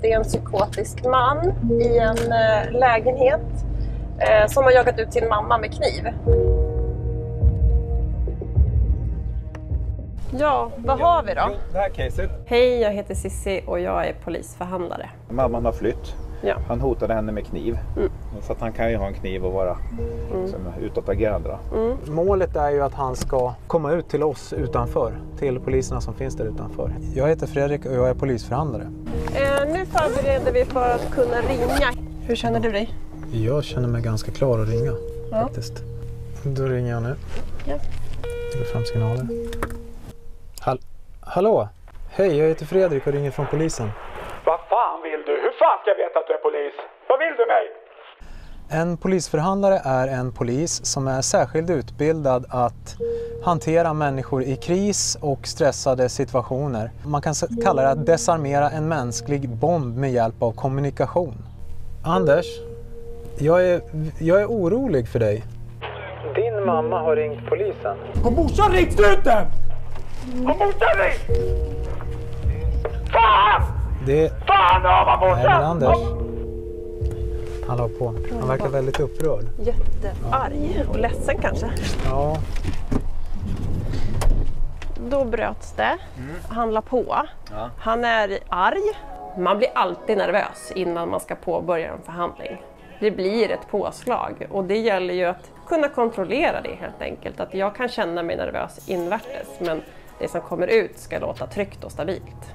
Det är en psykotisk man i en eh, lägenhet eh, som har jagat ut sin mamma med kniv. Ja, vad har vi då? Det här caset. Hej, jag heter Sissi och jag är polisförhandlare. Mamman har flytt. Ja. Han hotade henne med kniv. Så att han kan ju ha en kniv och vara liksom, utåtagerande. Då. Målet är ju att han ska komma ut till oss utanför, till poliserna som finns där utanför. Jag heter Fredrik och jag är polisförhandlare. Eh, nu förbereder vi för att kunna ringa. Hur känner du dig? Jag känner mig ganska klar att ringa faktiskt. Då ringer jag nu. Ja. Lägger fram signaler. Hall Hallå! Hej, jag heter Fredrik och ringer från polisen. Vad fan vill du? Hur fan ska jag veta att du är polis? Vad vill du mig? En polisförhandlare är en polis som är särskilt utbildad att hantera människor i kris och stressade situationer. Man kan kalla det att desarmera en mänsklig bomb med hjälp av kommunikation. Anders, jag är, jag är orolig för dig. Din mamma har ringt polisen. Har morsan ringt snuten? Har morsan ringt? Fan! Det... Fan har man Nej men morsan? Anders. Han la på. Han verkar väldigt upprörd. Jättearg och ledsen kanske. Ja, Då bröts det. Han la på. Han är arg. Man blir alltid nervös innan man ska påbörja en förhandling. Det blir ett påslag och det gäller ju att kunna kontrollera det helt enkelt. Att jag kan känna mig nervös invärtes men det som kommer ut ska låta tryggt och stabilt.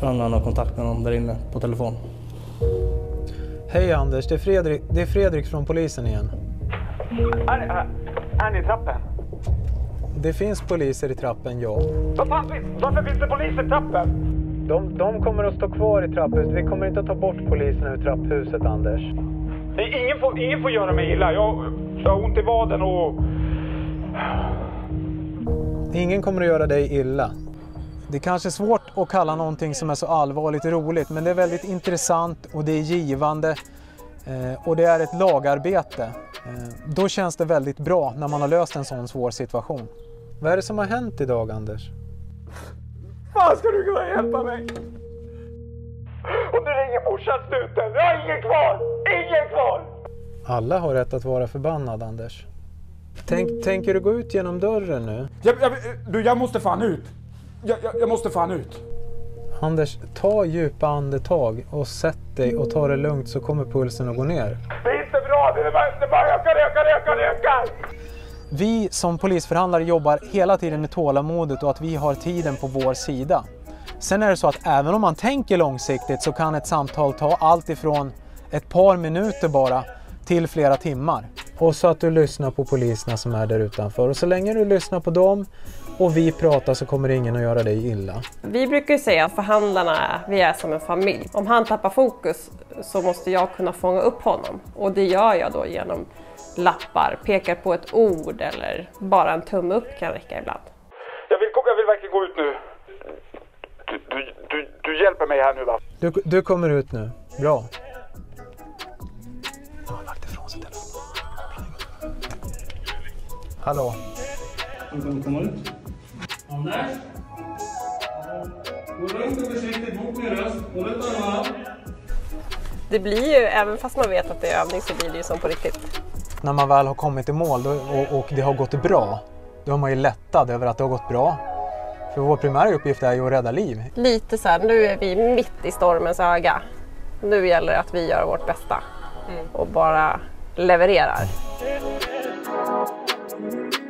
Förhandlaren har kontakt med någon där inne på telefon. Hej Anders, det är, Fredrik, det är Fredrik från polisen igen. Är, är, är ni i trappen? Det finns poliser i trappen, ja. Vad fan, finns- varför finns det polis i trappen? De, de kommer att stå kvar i trapphuset. Vi kommer inte att ta bort poliserna ur trapphuset, Anders. Nej, Ingen får, ingen får göra mig illa. Jag, jag har ont i vaden och... Ingen kommer att göra dig illa. Det är kanske är svårt att kalla någonting som är så allvarligt roligt, men det är väldigt intressant och det är givande eh, och det är ett lagarbete. Eh, då känns det väldigt bra när man har löst en sån svår situation. Vad är det som har hänt idag, Anders? Fan ska du kunna hjälpa mig? Och nu ringer morsan snuten. Jag har ingen kvar! Ingen kvar! Alla har rätt att vara förbannad, Anders. Tänk, tänker du gå ut genom dörren nu? Jag, jag, du, jag måste fan ut. Jag, jag, jag måste fan ut. Anders, ta djupa andetag och sätt dig och ta det lugnt så kommer pulsen att gå ner. Det är inte bra. Det bara, det bara ökar, ökar, ökar, ökar. Vi som polisförhandlare jobbar hela tiden med tålamodet och att vi har tiden på vår sida. Sen är det så att även om man tänker långsiktigt så kan ett samtal ta allt ifrån ett par minuter bara till flera timmar. Och så att du lyssnar på poliserna som är där utanför. Och så länge du lyssnar på dem och vi pratar så kommer ingen att göra dig illa. Vi brukar ju säga att förhandlarna, vi är som en familj. Om han tappar fokus så måste jag kunna fånga upp honom och det gör jag då genom lappar, pekar på ett ord eller bara en tumme upp kan räcka ibland. Jag vill, jag vill verkligen gå ut nu. Du, du, du, du hjälper mig här nu va? Du, du kommer ut nu. Bra. Hallå? Du kan komma ut. Anders? Gå lugnt och försiktigt bort min röst. Håll ut armarna. Det blir ju, även fast man vet att det är övning så blir det ju som på riktigt. När man väl har kommit i mål då, och, och det har gått bra, då är man ju lättad över att det har gått bra. För vår primära uppgift är ju att rädda liv. Lite så här, nu är vi mitt i stormens öga. Nu gäller det att vi gör vårt bästa och bara levererar. Thank you.